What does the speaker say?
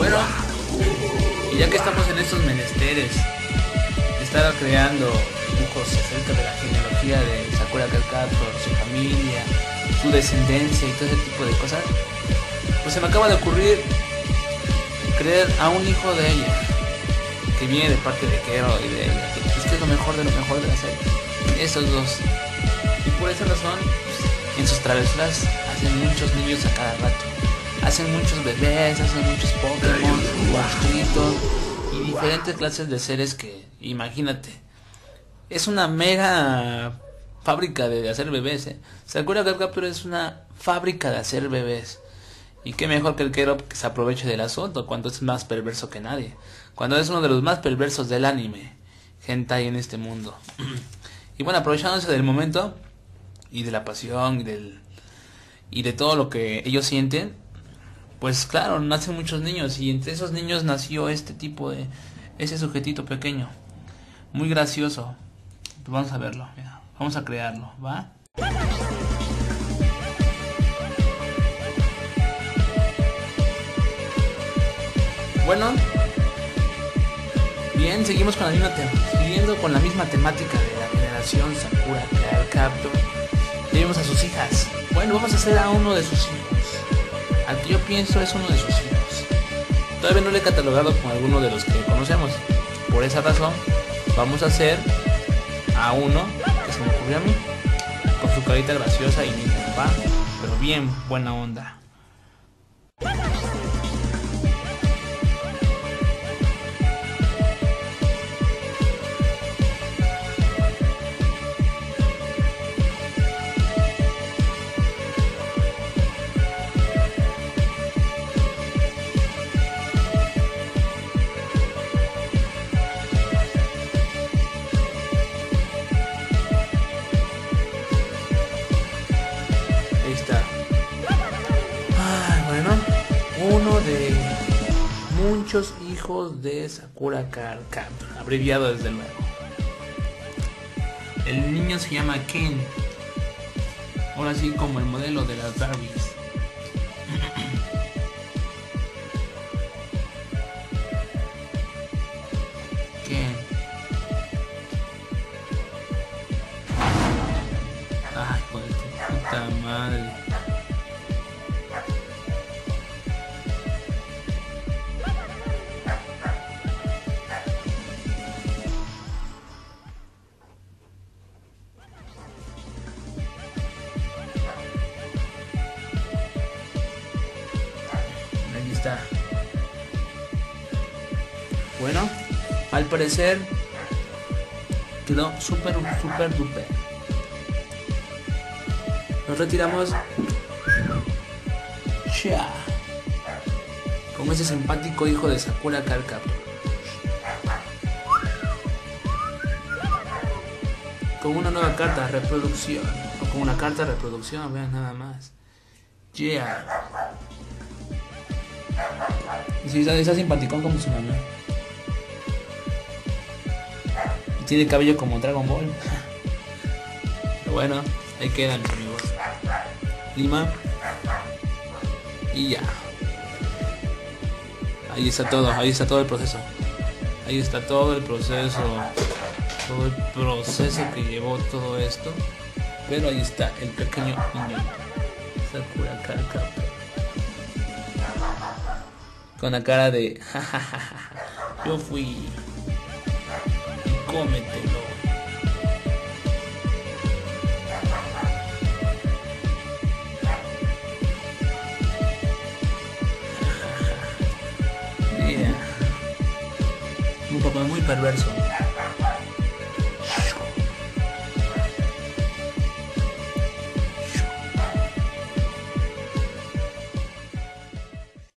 Bueno, y ya que estamos en estos menesteres, estar creando dibujos acerca de la genealogía de Sakura Card su familia, su descendencia y todo ese tipo de cosas, pues se me acaba de ocurrir creer a un hijo de ella, que viene de parte de Kero y de ella. Es que es lo mejor de lo mejor de la serie. Esos dos. Y por esa razón, pues, en sus travesuras hacen muchos niños a cada rato. Hacen muchos bebés, hacen muchos Pokémon, monstruitos y diferentes clases de seres que, imagínate, es una mega fábrica de hacer bebés. ¿eh? ¿Se acuerda que el Capture es una fábrica de hacer bebés? Y qué mejor que el Kero que se aproveche del asunto cuando es más perverso que nadie. Cuando es uno de los más perversos del anime. Hentai en este mundo. y bueno, aprovechándose del momento y de la pasión y del y de todo lo que ellos sienten, pues claro, nacen muchos niños y entre esos niños nació este tipo de ese sujetito pequeño. Muy gracioso. vamos a verlo, vamos a crearlo, ¿va? Bueno, bien, seguimos con la misma siguiendo con la misma temática de la generación Sakura Card Captor. Tenemos a sus hijas. Bueno, vamos a hacer a uno de sus hijos. Al que yo pienso es uno de sus hijos. Todavía no le he catalogado con alguno de los que conocemos. Por esa razón, vamos a hacer a uno que se me ocurrió a mí. Con su carita graciosa y linda, ¿va? Pero bien buena onda. Muchos hijos de Sakura Card abreviado desde luego. El niño se llama Ken, ahora sí como el modelo de las Barbies. Ken. Ay, por puta madre. Bueno, al parecer quedó súper, súper, duper. Nos retiramos. Ya. Con ese simpático hijo de Sakura Carcap. Con una nueva carta de reproducción. O con una carta de reproducción, vean nada más. Yeah. Y si está, simpaticón como su mamá. Y tiene cabello como Dragon Ball. Bueno, ahí quedan amigos. Lima. Y ya. Ahí está todo, ahí está todo el proceso. Ahí está todo el proceso. Todo el proceso que llevó todo esto. Pero ahí está el pequeño niño. Sakura Kaka con la cara de yo fui y cómetelo. yeah. Un papá muy perverso.